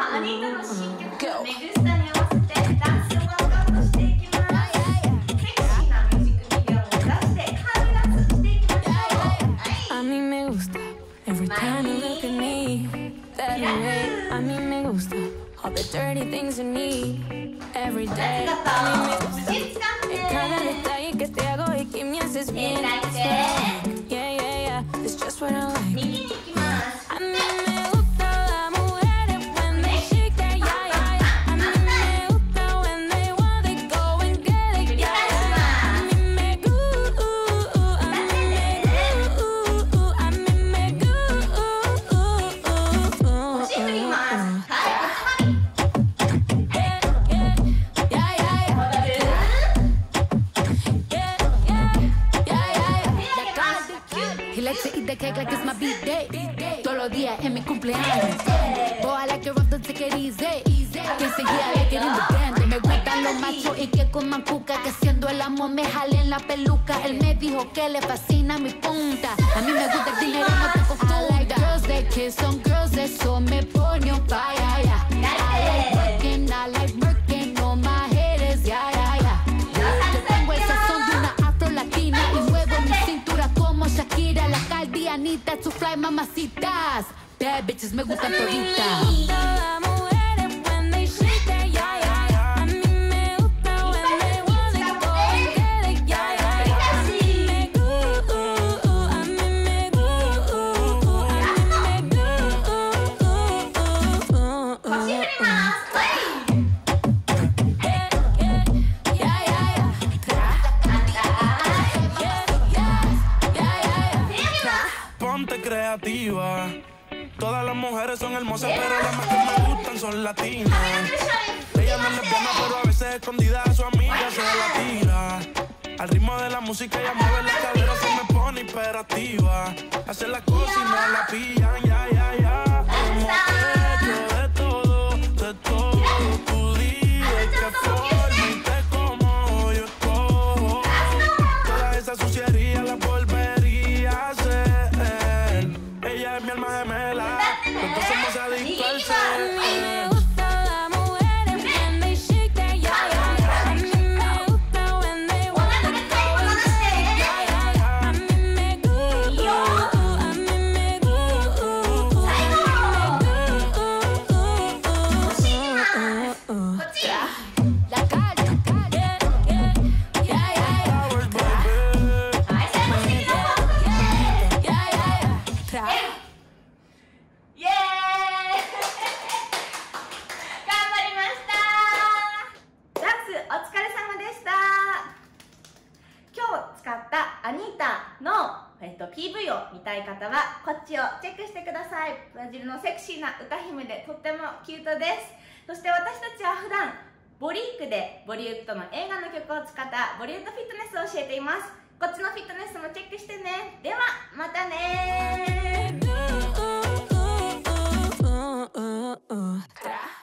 はアニータの新曲「メグスタ」に合わせてダンスワークアウトしていきますセクシーなミュージックビデオを出してカービダンスしていきましょうはい A mí me gusta every time you look at me that way. A mí me gusta all the dirty things you need every day. あ A mí me りがとう gusta 口つかんで cada detalle que te hago y que me haces bien. likes to eat the cake like it's my birthday. Todos los días es mi cumpleaños. Boy, I like it rough, take it easy. Que enseguida like. Me gustan los machos y que coman cuca. Que haciendo el amor me jalen la peluca. Él me dijo que le fascina mi punta. A mí me gusta el dinero, caldianita, su fly mamacitas. Bad bitches me gustan toditas. creativa. Todas las mujeres son hermosas, pero las más que me gustan son latinas. Ella no es lesbiana, pero a veces escondida a su amiga se la tira. Al ritmo de la música ella mueve la cadera, se me pone imperativa. Hace las cosas y no la pillan. アニータの、えっと、PV を見たい方はこっちをチェックしてください。ブラジルのセクシーな歌姫でとってもキュートです。そして私たちは普段ボリークでボリウッドの映画の曲を使ったボリウッドフィットネスを教えています。こっちのフィットネスもチェックしてね。ではまたね